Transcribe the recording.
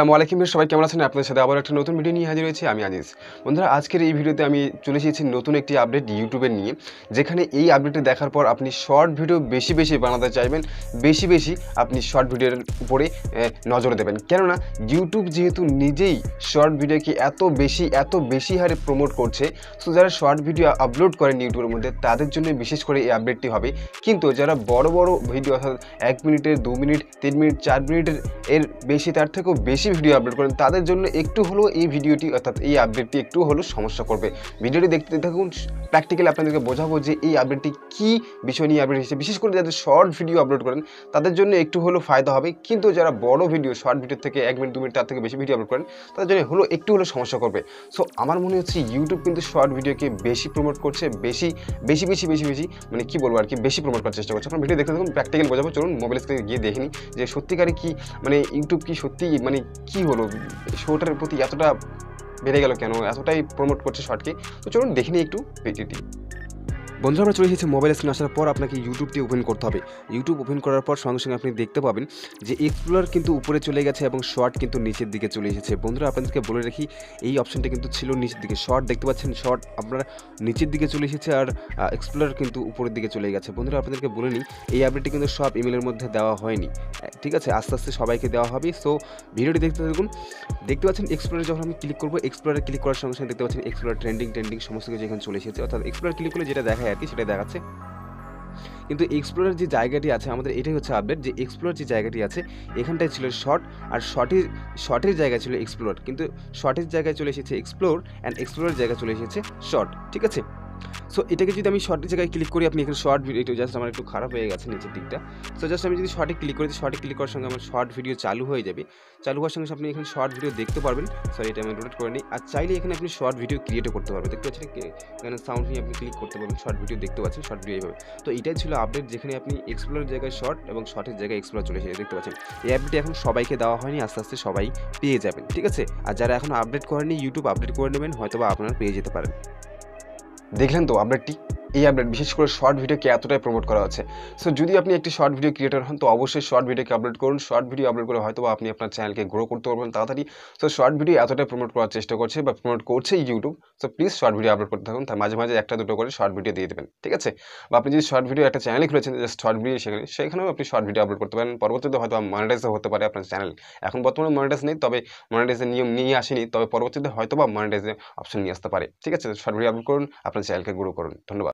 আসসালামু আলাইকুম সবাই কেমন আছেন? আপনাদের সাথে আবার একটা নতুন ভিডিও নিয়ে হাজির হয়েছি, আমি আজিজ। বন্ধুরা, আজকের এই ভিডিওতে আমি চলে এসেছি নতুন একটি আপডেট ইউটিউবের নিয়ে, যেখানে এই আপডেটটি দেখার পর আপনি শর্ট ভিডিও বেশি বেশি বানাতে চাইবেন, বেশি বেশি আপনি শর্ট ভিডিওর উপরে নজর দেবেন। কেননা ইউটিউব যেহেতু নিজেই শর্ট ভিডিওকে এত বেশি এত বেশি হারে প্রমোট করছে সো যারা শর্ট ভিডিও আপলোড করেন ইউটিউবের মধ্যে, তাদের জন্য বিশেষ করে এই আপডেটটি হবে। কিন্তু যারা বড় বড় ভিডিও অর্থাৎ এক মিনিটের দু মিনিট তিন মিনিট চার মিনিটের এর বেশি, তার থেকেও বেশি ভিডিও আপলোড করেন, তাদের জন্য একটু হলেও এই ভিডিওটি, অর্থাৎ এই আপডেটটি একটু হলেও সমস্যা করবে। ভিডিওটি দেখতে থাকুন প্র্যাকটিক্যালি আপনাদেরকে বোঝাবো যে এই আপডেটটি কী বিষয় নিয়ে আপডেট এসেছে বিশেষ করে যাদের শর্ট ভিডিও আপলোড করেন, তাদের জন্য একটু হলেও ফায়দা হবে। কিন্তু যারা বড় ভিডিও শর্ট ভিডিও থেকে এক মিনিট, দু মিনিট, তার থেকে বেশি ভিডিও আপলোড করেন, তাদের জন্য হলো একটু হলেও সমস্যা করবে। সো আমার মনে হচ্ছে ইউটিউব কিন্তু শর্ট ভিডিওকে বেশি প্রমোট করছে, বেশি বেশি বেশি বেশি বেশি মানে কি বলব আর কি, বেশি প্রমোট করার চেষ্টা করছে। আপনার ভিডিও দেখতে দেখুন প্র্যাকটিক্যাল বোঝাবো, চলুন মোবাইল স্ক্রিনে গিয়ে দেখিনি যে সত্যিকারে কি মানে ইউটিউব কি সত্যি মানে কি হলো শোটার প্রতি এতটা বেড়ে গেল কেন? এতটাই প্রমোট করছে শর্টকে তো চলুন দেখে নিই একটু ভিডিওটি বন্ধুরা আমরা চলে এসেছি মোবাইল স্ক্রিন আসার পর আপনাকে ইউটিউবটি ওপেন করতে হবে। ইউটিউব ওপেন করার পর সঙ্গে সঙ্গে আপনি দেখতে পাবেন যে এক্সপ্লোর কিন্তু উপরে চলে গেছে এবং শর্ট কিন্তু নিচের দিকে চলে এসেছে। বন্ধুরা, আপনাদেরকে বলে রাখি, এই অপশনটা কিন্তু ছিল নিচের দিকে। শর্ট দেখতে পাচ্ছেন শর্ট আপনারা নিচের দিকে চলে এসেছে আর এক্সপ্লোর কিন্তু উপরের দিকে চলে গেছে। বন্ধুরা, আপনাদেরকে বলে নিই, এই আপডেটটি কিন্তু সব ইমেলের মধ্যে দেওয়া হয়নি। ঠিক আছে? আস্তে আস্তে সবাইকে দেওয়া হবে। সো ভিডিওটি দেখতে দেখুন দেখতে পাচ্ছেন এক্সপ্লোরে যখন আমি ক্লিক করব এক্সপ্লোরে ক্লিক করার সঙ্গে সঙ্গে দেখতে পাচ্ছেন এক্সপ্লোর ট্রেন্ডিং ট্রেন্ডিং সমস্ত কিছু এখানে চলে এসেছে। অর্থাৎ এক্সপ্লোর ক্লিক করলে যেটা দেখায় আর কি সেটাই দেখাচ্ছে। কিন্তু এক্সপ্লোরের যে জায়গাটি আছে, আমাদের এটাই হচ্ছে আপডেট যে এক্সপ্লোর যে জায়গাটি আছে, এখানটায় ছিল শর্ট আর শর্টের শর্টের জায়গায় ছিল এক্সপ্লোর কিন্তু শর্টের জায়গায় চলে এসেছে এক্সপ্লোর অ্যান্ড এক্সপ্লোরের জায়গায় চলে এসেছে শর্ট ঠিক আছে? সো এটাকে যদি আমি শর্টের জায়গায় ক্লিক করি, আপনি এখানে শর্ট ভিডিও জাস্ট আমার একটু খারাপ হয়ে গেছে নিচের দিকটা। সো জাস্ট আমি যদি শর্টে ক্লিক করি শর্টে ক্লিক করার সঙ্গে আমার শর্ট ভিডিও চালু হয়ে যাবে। চালু হওয়ার সঙ্গে আপনি এখানে শর্ট ভিডিও দেখতে পারবেন। সরি এটা আমি রোটেট করে নিই। আর চাইলে এখানে আপনি শর্ট ভিডিও ক্রিয়েটও করতে পারবেন। দেখতে পাচ্ছেন এখানে সাউন্ড নিয়ে আপনি ক্লিক করতে পারবেন শর্ট ভিডিও দেখতে পাচ্ছেন শর্ট ভিডিও এইভাবে। তো এটাই ছিল আপডেট যেখানে আপনি এক্সপ্লোরের জায়গায় শর্ট এবং শর্টের জায়গায় এক্সপ্লোর চলে এসেছে। দেখতে পাচ্ছেন? এই অ্যাপটি এখন সবাইকে দেওয়া হয়নি, আস্তে আস্তে সবাই পেয়ে যাবেন। ঠিক আছে? আর যারা এখন আপডেট করেনি ইউটিউব আপডেট করে নেবেন হয়তো বা আপনারা পেয়ে যেতে পারেন। দেখলেন তো আপডেটটি এই আপডেট বিশেষ করে শর্ট ভিডিওকে এতটাই প্রমোট করা হচ্ছে। সো যদি আপনি একটি শর্ট ভিডিও ক্রিয়েটর হন, তো অবশ্যই শর্ট ভিডিওকে আপলোড করুন। শর্ট ভিডিও আপলোড করে হয়তো আপনি আপনার চ্যানেলকে গ্রো করতে পারবেন তাড়াতাড়ি। সো শর্ট ভিডিও এতটাই প্রমোট করার চেষ্টা করছে বা প্রমোট করছে YouTube so please short video upload করতে থাকুন। তার মাঝে মাঝে একটা দুটো করে শর্ট ভিডিও দিয়ে দেবেন। ঠিক আছে? বা আপনি যদি শর্ট ভিডিও একটা চ্যানেলে খুলেছেন জাস্ট শর্ট ভিডিও সেখানে, সেখানেও আপনি শর্ট ভিডিও আপলোড করতে পারেন। পরবর্তীতে হয়তো মনিটাইজও হতে পারে আপনার চ্যানেল এখন বর্তমানে মনিটাইজ নেই, তবে মনিটাইজের নিয়ম নিয়ে আসেনি, তবে পরবর্তীতে হয়তো বা মনিটাইজের অপশন নিয়ে আসতে পারে। ঠিক আছে? শর্ট ভিডিও আপলোড করুন, আপনার চ্যানেলকে গ্রো করুন। ধন্যবাদ।